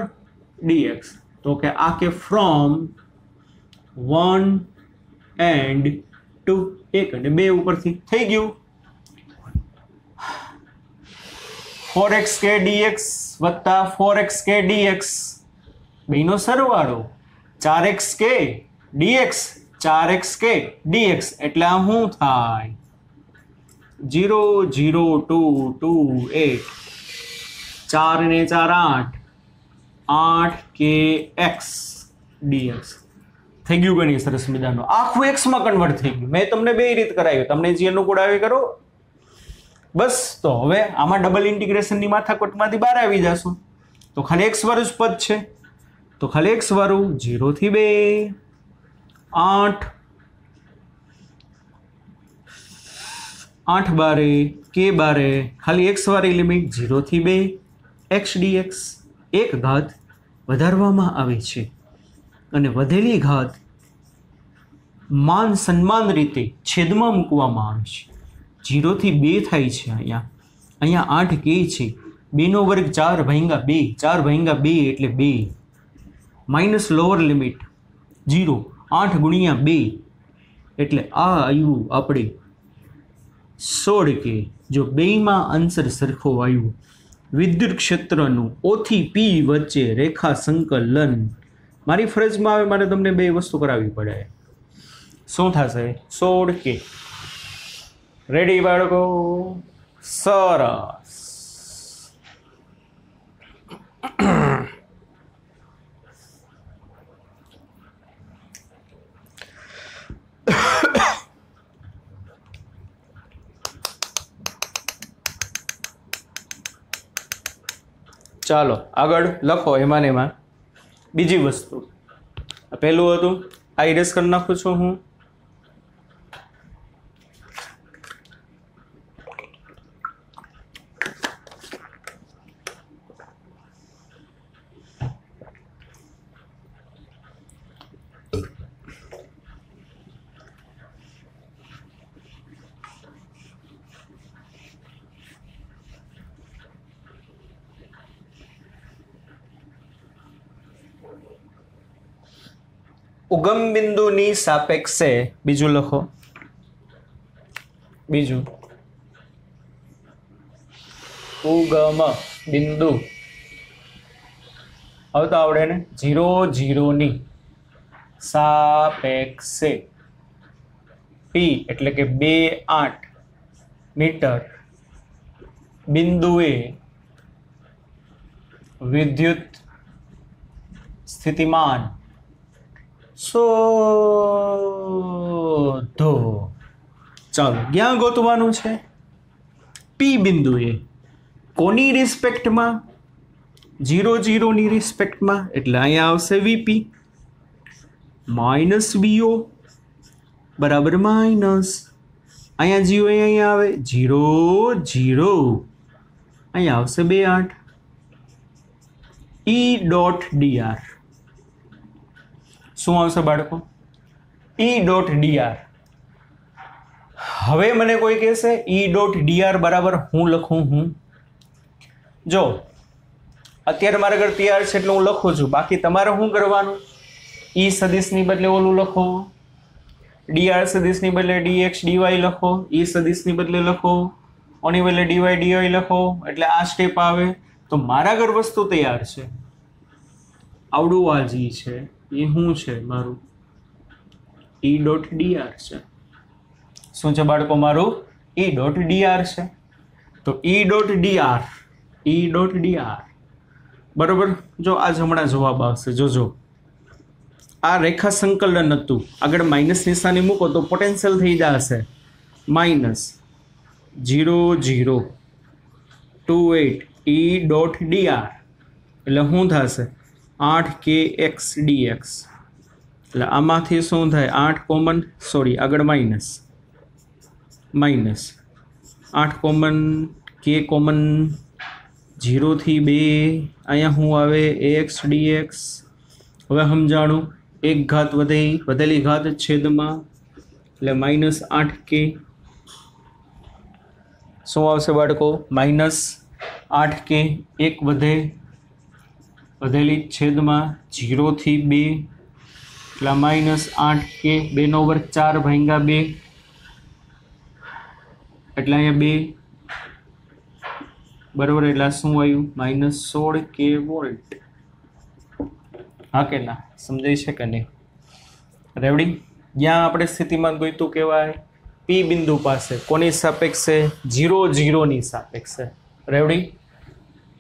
ડીએક્સ તો કે આ કે ફ્રોમ વન એન્ડ ટુ એક અને બે ઉપરથી થઈ ગયું. ફોર એક્સ કે ડીએક્સ વત્તા ફોર એક્સ કે ડીએક્સ બેનો સરવાળો ચાર એક્સ કે ડીએક્સ ચાર એક્સ કે ડીએક્સ એટલે આ શું થાય? Zero zero, two two eight ચાર ને ચાર આઠ આઠ કે એક્સ ડીએક્સ થઈ ગયું ગણી સરસ મજાનું. આખું એક્સમાં કન્વર્ટ થઈ ગયું. મેં તમને બે રીત કરાવ્યું. તમને જે અનુકૂળ આવે કરો. બસ, તો હવે આમાં ડબલ ઇન્ટિગ્રેશનની માથાકોટમાંથી બહાર આવી જશું. તો ખાલી એક્સ વાળું જ પદ છે. તો ખાલી એક્સ વાળું જીરોથી બે. આઠ. આઠ બારે, કે બારે? ખાલી એક્સવાળી લિમિટ જીરોથી બે. એક્સ ડીએક્સ એક ઘાત વધારવામાં આવે છે. અને વધેલી ઘાત માન સન્માન રીતે છેદમાં મૂકવામાં આવે છે. જીરોથી બે થાય છે અહીંયા. અહીંયા આઠ કે છે. બેનો વર્ગ ચાર ભાંગા બે. ચાર ભાંગા બે એટલે બે. માઇનસ લોઅર લિમિટ જીરો આઠ ગુણ્યા બે. એટલે આ આવ્યું આપણે સોળ કે જો બેમાં આન્સર સરખો આવ્યું વિદ્યુત ક્ષેત્રનું ઓથી પી વચ્ચે રેખા સંકલન. મારી ફરજમાં આવે, મારે તમને બે વસ્તુ કરાવવી પડે. શું થશે? સોળ કે. રેડી બાળકો? સરસ. ચાલો, આગળ લખો એમાં ને એમાં. બીજી વસ્તુ. પહેલું હતું. આ ઇરેસ કરી નાખું છું હું ઉગમ બિંદુની સાપેક્ષે બીજું લખો. બીજું. ઉગમ બિંદુ. હવે તો આવડે ને. જીરો જીરોની સાપેક્ષે. પી એટલે કે બે આઠ મીટર બિંદુએ વિદ્યુત સ્થિતિમાન શોધો. ચાલો, ક્યાં ગોતવાનું છે? પી બિંદુએ. કોની રિસ્પેક્ટમાં જીરો જીરોની રિસ્પેક્ટમાં એટલે અહીંયા આવશે વીપી માઇનસ વીઓ બરાબર માઇનસ અહીંયા જીઓ અહીંયા આવે. જીરો જીરો અહીંયા આવશે બે આઠ. ઈ ડોટ ડીઆર શું આવશે બાળકો? ઈ ડોટ ડીઆર હવે મને કોઈ કહેશે ઈ ડોટ ડીઆર બરાબર હું લખું હું? જો, અત્યારે મારા ઘર તૈયાર છે એટલે હું લખું છું. બાકી તમારે શું કરવાનું? ઈ સદીશની બદલે ઓલું લખો. ડીઆર સદીશની બદલે ડીએક્સ ડીવાય લખો. ઈ સદીશની બદલે લખો. ઓની બદલે ડીવાય ડીવાય લખો. એટલે આ સ્ટેપ આવે. તો મારા ઘર વસ્તુ તૈયાર છે. આવડું આ જી છે. એ શું છે મારું? ઈ ડોટ ડીઆર છે. શું છે બાળકો મારું? ઈ ડોટ ડીઆર છે. તો E dot dr E dot dr બરોબર? જો આજ હમણાં જવાબ આવશે. જોજો આ રેખા સંકલન હતું. આગળ માઇનસ નિશાની મૂકો તો પોટેન્શિયલ થઈ જશે. Minus zero zero two eight E dot dr એટલે શું થશે? આઠ કે એક્સ ડીએક્સ એટલે આમાંથી શું થાય? આઠ કોમન સોરી આગળ માઇનસ માઇનસ આઠ કોમન, કે કોમન જીરોથી બે. અહીંયા શું આવે? એક્સ ડીએક્સ હવે સમજાણું. એક ઘાત વધે, વધેલી ઘાત છેદમાં, એટલે માઇનસ આઠ કે. શું આવશે બાળકો? માઇનસ આઠ કે એક વધે વધેલી છેદમાં જીરોથી બે એટલે માઇનસ આઠ કે બેનો વર્ગ ચાર ભાંગા બે. એટલે અહીંયા બે બરોબર, એટલે શું આવ્યું? માઇનસ સોળ કે વોલ્ટ. હા કે ના? સમજાય છે કે નહીં? રેવડી જ્યાં આપણે સ્થિતિમાન ગોઈતું કહેવાય પી બિંદુ પાસે. કોની સાપેક્ષે? જીરો જીરોની સાપેક્ષે. રેવડી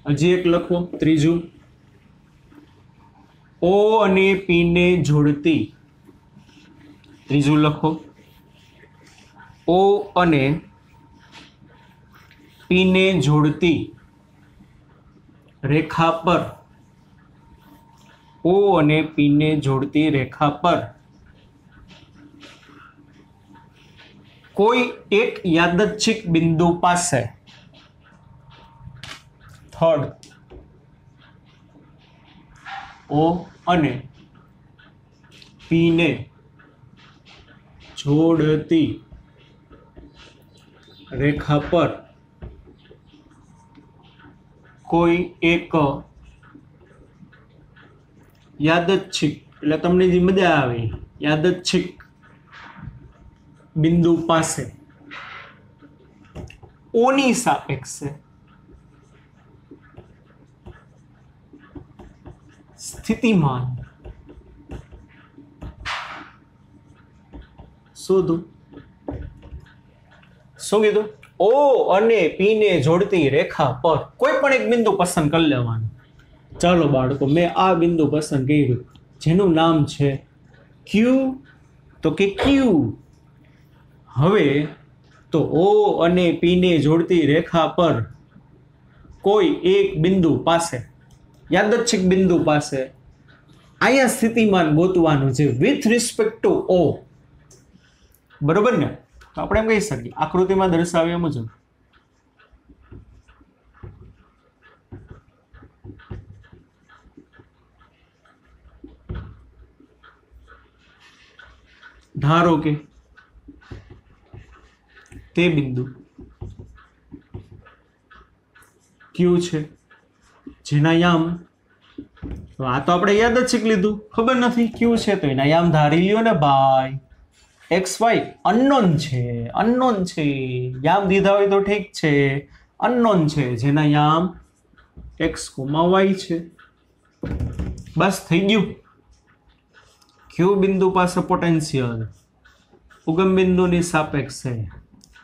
હજી એક લખો. ત્રીજું. ઓ અને પી ને જોડતી. ત્રીજું લખો. ઓ અને પી ને જોડતી. રેખા પર. ઓ અને પી ને જોડતી રેખા પર. કોઈ એક યાદચ્છિક બિંદુ પાસે. થર્ડ ઓ અને પીને જોડતી રેખા પર કોઈ એક યાદચ્છિક એટલે તમને જે મજા આવે યાદચ્છિક બિંદુ પાસે. ઓની સાપેક્ષે સ્થિતિમાન. શોધો. શું કીધું? ઓ અને પી ને જોડતી રેખા પર કોઈ પણ એક બિંદુ પસંદ કરી લેવાનું. ચાલો બાળકો મેં આ બિંદુ પસંદ કર્યું જેનું નામ છે ક્યુ તો કે ક્યુ હવે તો ઓ અને પી ને જોડતી રેખા પર કોઈ એક બિંદુ પાસે યાદચ્છિક બિંદુ પાસે અહીંયા સ્થિતિમાન ગોતવાનું છે વિથ રિસ્પેક્ટ ટુ ઓ બરોબર ને? તો આપણે એમ કહી શકીએ, આકૃતિમાં દર્શાવ્યા મુજબ. ધારો કે તે બિંદુ ક્યુ છે, જેના યામ તો આ તો આપણે યાદ જ શીખ લીધું. ખબર નથી ક્યુ છે તો એના યામ ધારી લ્યો ને ભાઈ. એક્સ વાય અનનોન છે અનનોન છે. યામ દીધા હોય તો ઠીક છે. અનનોન છે, જેના યામ એક્સ કોમા વાય છે. બસ થઈ ગયું. ક્યુ બિંદુ પાસે પોટેન્શિયલ. ઉગમ બિંદુની સાપેક્ષે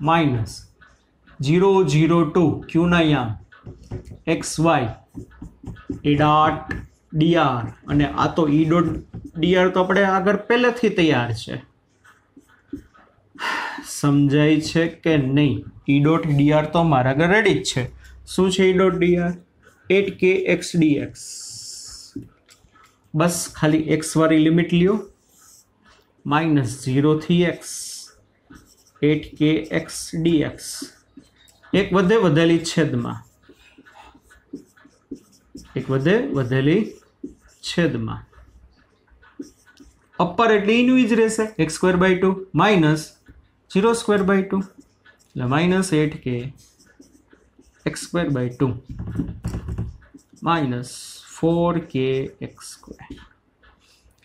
માઇનસ જીરો જીરો ટુ ક્યુના યામ x y E dot dr અને આ તો ઈ ડોટ ડીઆર તો આપણે આગળ પહેલેથી તૈયાર છે. સમજાય છે કે નહીં? ઈ ડોટ ડીઆર તો મારા આગળ રેડી જ છે. શું છે ઈ ડોટ ડીઆર એટ કે એક્સ ડીએક્સ બસ, ખાલી એક્સ વાળી લિમિટ લ્યો. માઇનસ જીરોથી એક્સ એટ કે એક્સ ડીએક્સ એક વધે વધેલી છેદમાં. એક વધે વધેલી છેદમાં. અપર એટલે એનું જ રહેશે, એક square by two minus zero square by two એટલે માઇનસ એટ કે x square by two minus four કે એક્સ સ્ક્વેર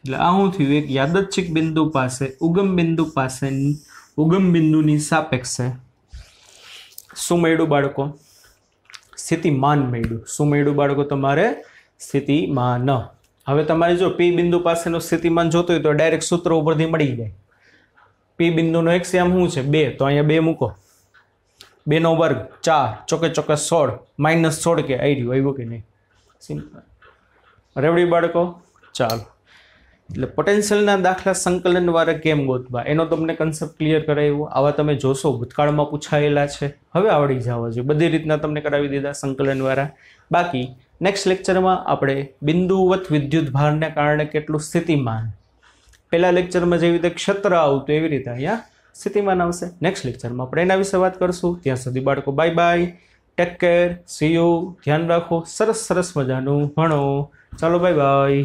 એટલે આ શું થયું? એક યાદચ્છિક બિંદુ પાસે, ઉગમ બિંદુ પાસે, ઉગમ બિંદુની સાપેક્ષે શું મળ્યું બાળકો? સ્થિતિમાન મળ્યું. શું મળ્યું બાળકો તમારે? સ્થિતિમાન હવે તમારે જો પી બિંદુ પાસેનું સ્થિતિમાન જોતું હોય તો ડાયરેક્ટ સૂત્ર ઉપરથી મળી જાય. પી બિંદુનો એક સેમ શું છે? બે. તો અહીંયા બે મૂકો. બેનો વર્ગ ચાર. ચોકે ચોકે સોળ. માઇનસ સોળ કે આવ્યું આવ્યું કે નહીં? સિમ્પલ. રેવડી બાળકો, ચાલો. એટલે પોટેન્શિયલના દાખલા સંકલન વાળા કેમ ગોતવા? એનો તમને કન્સેપ્ટ ક્લિયર કરાવ્યો આવા તમે જોશો, ભૂતકાળમાં પૂછાયેલા છે. હવે આવડી જવા જોઈએ. બધી રીતના તમને કરાવી દીધા સંકલન વાળા. બાકી નેક્સ્ટ લેક્ચરમાં આપણે બિંદુવત વિદ્યુત ભારને કારણે કેટલું સ્થિતિમાન? પહેલા લેક્ચરમાં જેવી રીતે ક્ષેત્ર આવતું એવી રીતે અહીંયા સ્થિતિમાન આવશે. નેક્સ્ટ લેક્ચરમાં આપણે એના વિશે વાત કરશું. ત્યાં સુધી બાળકો bye bye take care see you ધ્યાન રાખો. સરસ સરસ મજાનું ભણો. ચાલો બાય બાય